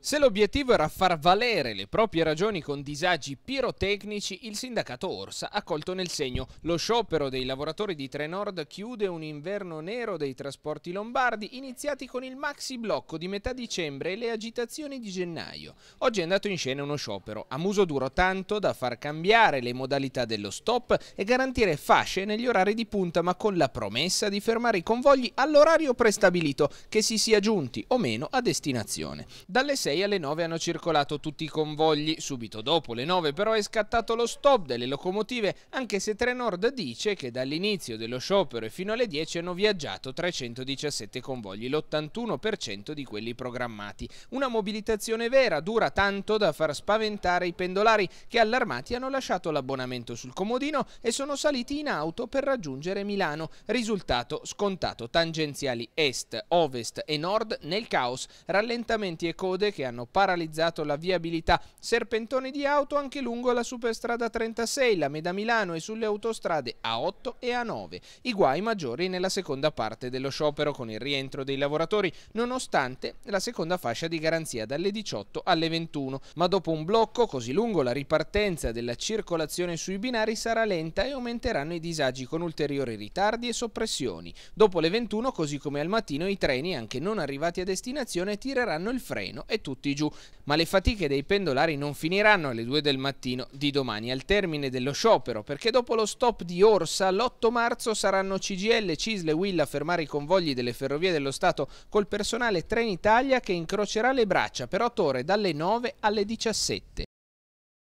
Se l'obiettivo era far valere le proprie ragioni con disagi pirotecnici, il sindacato Orsa ha colto nel segno. Lo sciopero dei lavoratori di Trenord chiude un inverno nero dei trasporti lombardi, iniziati con il maxi blocco di metà dicembre e le agitazioni di gennaio. Oggi è andato in scena uno sciopero, a muso duro tanto da far cambiare le modalità dello stop e garantire fasce negli orari di punta, ma con la promessa di fermare i convogli all'orario prestabilito, che si sia giunti o meno a destinazione. Dalle 6 alle 9 hanno circolato tutti i convogli, subito dopo le 9 però è scattato lo stop delle locomotive, anche se Trenord dice che dall'inizio dello sciopero e fino alle 10 hanno viaggiato 317 convogli, l'81% di quelli programmati. Una mobilitazione vera, dura tanto da far spaventare i pendolari che allarmati hanno lasciato l'abbonamento sul comodino e sono saliti in auto per raggiungere Milano. Risultato scontato, tangenziali est, ovest e nord nel caos, rallentamenti e code che hanno paralizzato la viabilità, serpentoni di auto anche lungo la superstrada 36, la Meda Milano e sulle autostrade A8 e A9. I guai maggiori nella seconda parte dello sciopero con il rientro dei lavoratori, nonostante la seconda fascia di garanzia dalle 18 alle 21. Ma dopo un blocco così lungo la ripartenza della circolazione sui binari sarà lenta e aumenteranno i disagi con ulteriori ritardi e soppressioni. Dopo le 21, così come al mattino, i treni, anche non arrivati a destinazione, tireranno il freno e tutti giù. Ma le fatiche dei pendolari non finiranno alle 2 del mattino di domani, al termine dello sciopero, perché dopo lo stop di Orsa, l'8 marzo saranno CGL, Cisle e Will a fermare i convogli delle ferrovie dello Stato col personale Trenitalia che incrocerà le braccia per 8 ore dalle 9 alle 17.